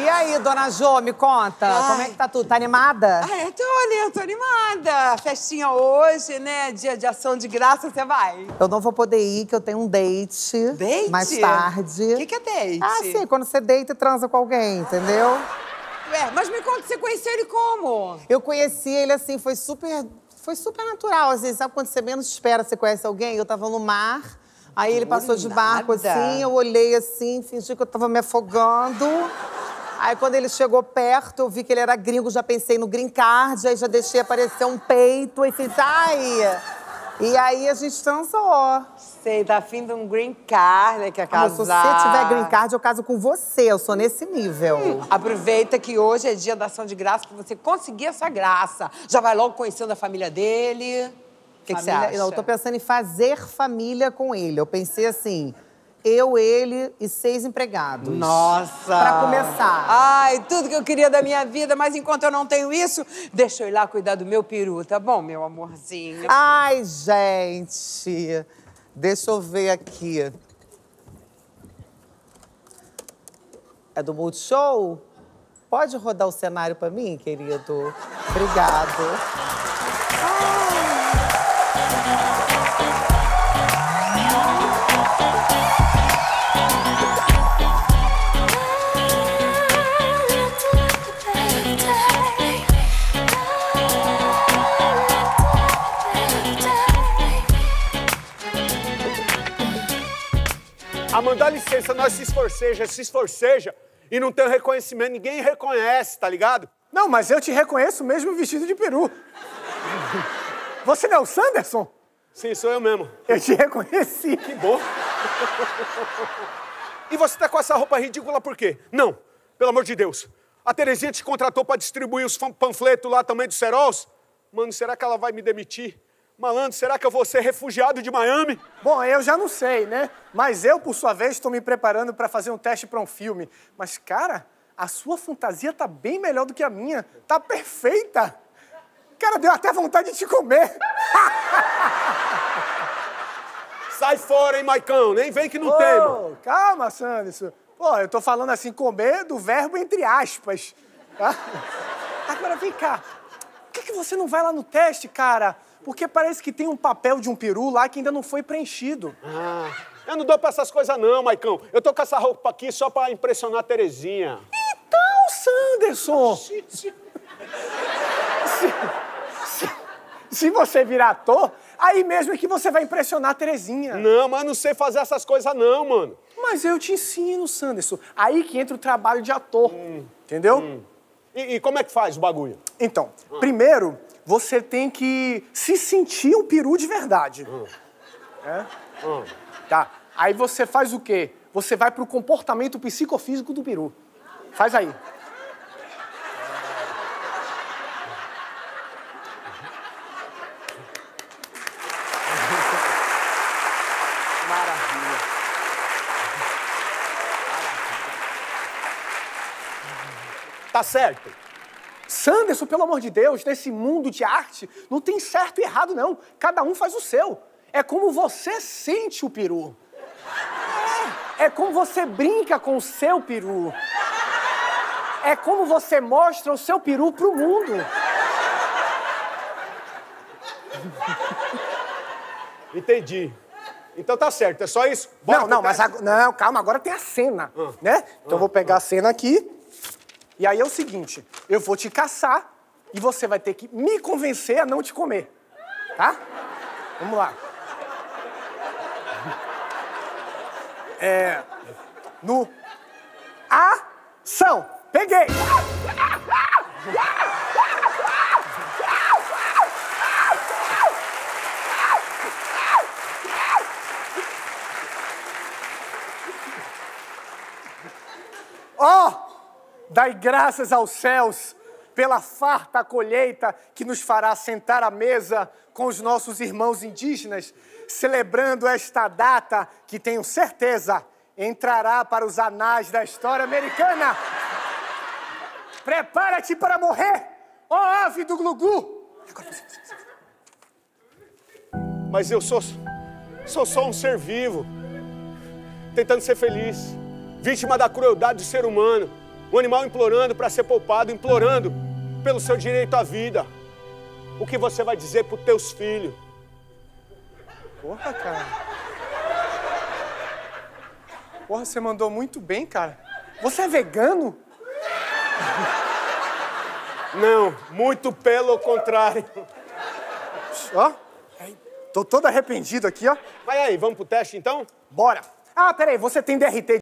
E aí, dona Jô, me conta, Ai. como é que tá tudo? Tá animada? Ai, eu tô, olha, tô animada. Festinha hoje, né? Dia de ação de graça, você vai? Eu não vou poder ir, que eu tenho um date. Date? Mais tarde. O que, que é date? Ah, sim, quando você deita e transa com alguém, entendeu? Ué, mas me conta, você conheceu ele como? Eu conheci ele assim, foi super. Foi super natural, assim, sabe quando você menos espera, você conhece alguém? Eu tava no mar, aí ele passou de barco assim, eu olhei assim, fingi que eu tava me afogando. Aí quando ele chegou perto, eu vi que ele era gringo, já pensei no green card, aí já deixei aparecer um peito e fiz, ai! E aí a gente transou. Sei, tá afim de um green card, né? Que é casar. se você tiver green card, eu caso com você, eu sou nesse nível. Aproveita que hoje é dia da ação de graça pra você conseguir essa graça. Já vai logo conhecendo a família dele. O que, que você acha? Não, eu tô pensando em fazer família com ele. Eu pensei assim, eu, ele e seis empregados. Nossa! Pra começar. Ai, tudo que eu queria da minha vida, mas enquanto eu não tenho isso, deixa eu ir lá cuidar do meu peru, tá bom, meu amorzinho? Ai, gente. Deixa eu ver aqui. É do Multishow? Pode rodar o cenário pra mim, querido? Obrigado. Amanda, dá licença, nós se esforceja, se esforceja e não tem reconhecimento, ninguém reconhece, tá ligado? Não, mas eu te reconheço mesmo vestido de peru. Você não é o Sanderson? Sim, sou eu mesmo. Eu te reconheci. Que bom. E você tá com essa roupa ridícula por quê? Não, pelo amor de Deus. A Terezinha te contratou pra distribuir os panfletos lá também do Serols? Mano, será que ela vai me demitir? Malandro, será que eu vou ser refugiado de Miami? Bom, eu já não sei, né? Mas eu, por sua vez, estou me preparando para fazer um teste para um filme. Mas, cara, a sua fantasia tá bem melhor do que a minha. Tá perfeita. Cara, deu até vontade de te comer. Sai fora, hein, Maicão? Nem vem que não tem, mano. Ô, calma, Sanderson. Pô, eu tô falando assim, comer do verbo entre aspas. Tá? Agora, vem cá. Por que, que você não vai lá no teste, cara? Porque parece que tem um papel de um peru lá que ainda não foi preenchido. Ah, eu não dou pra essas coisas não, Maicão. Eu tô com essa roupa aqui só pra impressionar a Terezinha. Então, Sanderson, se você virar ator, aí mesmo é que você vai impressionar a Terezinha. Não, mas não sei fazer essas coisas não, mano. Mas eu te ensino, Sanderson. Aí que entra o trabalho de ator. Entendeu? E, e como é que faz o bagulho? Então, primeiro, você tem que se sentir um peru de verdade. É? Tá. Aí você faz o quê? Você vai pro comportamento psicofísico do peru. Faz aí. Maravilha. Tá certo. Sanderson, pelo amor de Deus, nesse mundo de arte, não tem certo e errado, não. Cada um faz o seu. É como você sente o peru. É, é como você brinca com o seu peru. É como você mostra o seu peru pro mundo. Entendi. Então tá certo, é só isso? Não, não, pro mas não, calma, agora tem a cena, né? Então eu vou pegar a cena aqui. E aí é o seguinte, eu vou te caçar e você vai ter que me convencer a não te comer. Tá? Vamos lá. É. No. Ação! Peguei! Ó, dai graças aos céus pela farta colheita que nos fará sentar à mesa com os nossos irmãos indígenas, celebrando esta data que tenho certeza entrará para os anais da história americana. Prepara-te para morrer, ó ave do Glugu! Mas eu sou, sou só um ser vivo, tentando ser feliz, vítima da crueldade do ser humano. Um animal implorando para ser poupado, implorando pelo seu direito à vida. O que você vai dizer para os teus filhos? Porra, cara. Porra, você mandou muito bem, cara. Você é vegano? Não, muito pelo contrário. Ó, tô todo arrependido aqui, ó. Vai aí, vamos pro teste então? Bora. Ah, peraí, você tem DRT